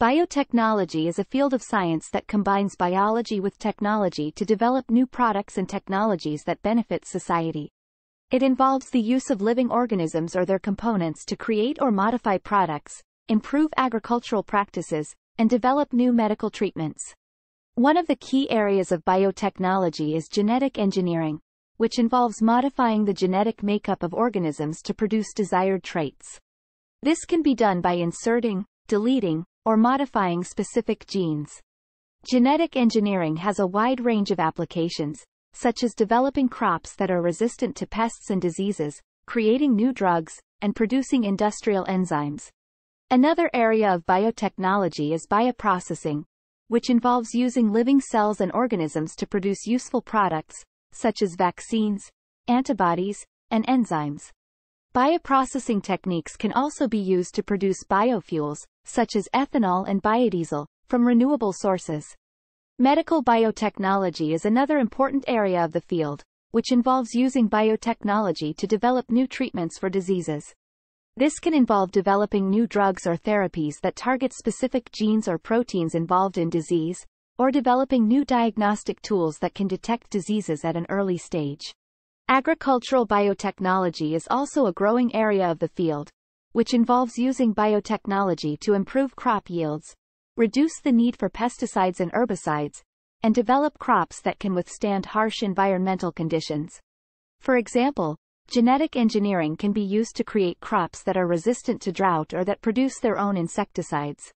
Biotechnology is a field of science that combines biology with technology to develop new products and technologies that benefit society. It involves the use of living organisms or their components to create or modify products, improve agricultural practices, and develop new medical treatments. One of the key areas of biotechnology is genetic engineering, which involves modifying the genetic makeup of organisms to produce desired traits. This can be done by inserting, deleting, or modifying specific genes. Genetic engineering has a wide range of applications, such as developing crops that are resistant to pests and diseases, creating new drugs, and producing industrial enzymes. Another area of biotechnology is bioprocessing, which involves using living cells and organisms to produce useful products, such as vaccines, antibodies, and enzymes. Bioprocessing techniques can also be used to produce biofuels, such as ethanol and biodiesel, from renewable sources. Medical biotechnology is another important area of the field, which involves using biotechnology to develop new treatments for diseases. This can involve developing new drugs or therapies that target specific genes or proteins involved in disease, or developing new diagnostic tools that can detect diseases at an early stage. Agricultural biotechnology is also a growing area of the field, which involves using biotechnology to improve crop yields, reduce the need for pesticides and herbicides, and develop crops that can withstand harsh environmental conditions. For example, genetic engineering can be used to create crops that are resistant to drought or that produce their own insecticides.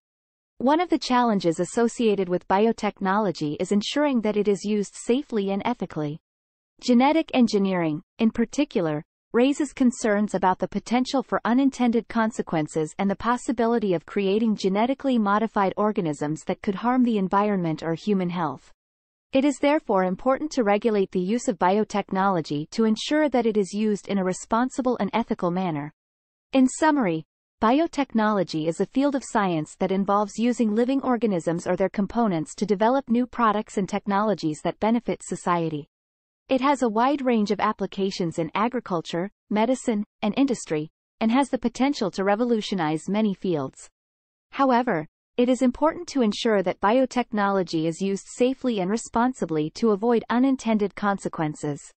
One of the challenges associated with biotechnology is ensuring that it is used safely and ethically. Genetic engineering, in particular, raises concerns about the potential for unintended consequences and the possibility of creating genetically modified organisms that could harm the environment or human health. It is therefore important to regulate the use of biotechnology to ensure that it is used in a responsible and ethical manner. In summary, biotechnology is a field of science that involves using living organisms or their components to develop new products and technologies that benefit society. It has a wide range of applications in agriculture, medicine, and industry, and has the potential to revolutionize many fields. However, it is important to ensure that biotechnology is used safely and responsibly to avoid unintended consequences.